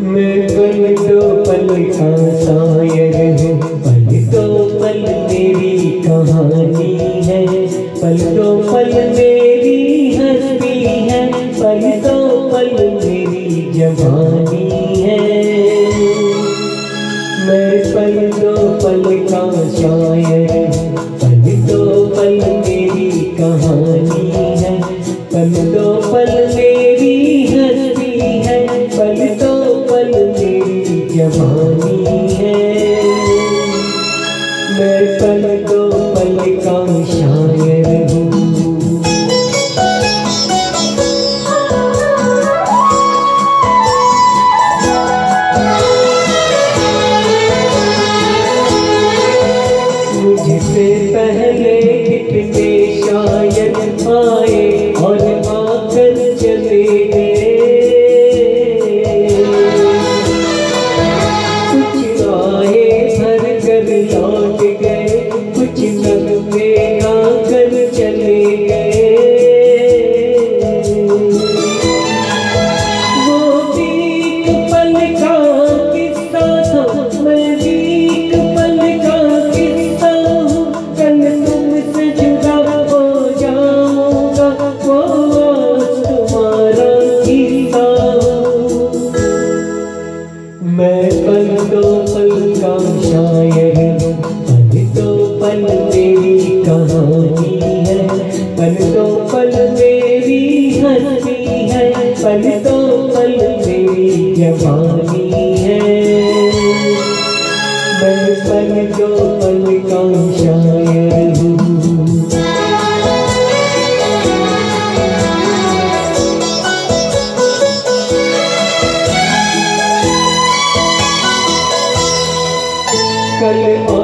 मैं पल दो पल का शायर हूँ। पल दो पल मेरी कहानी है। पल दो पल मेरी हस्ती है। पल दो पल मेरी जवानी है। मैं पल दो पल का शायर का शायर मुझसे पहले कितने शायर आए और चले गए। कुछ आए भर कर गए। पल दो पल मेरी जवानी है। मैं पल दो पल का शायर कल और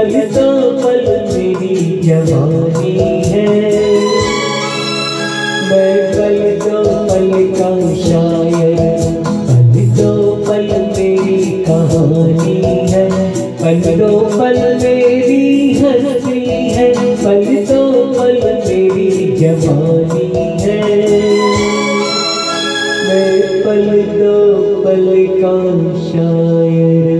पल दो पल मेरी जवानी है। मैं पल दो पल का शायर पल दो पल मेरी कहानी है। पल दो पल मेरी हस्ती है पल दो पल मेरी जवानी है। मैं पल दो पल का शायर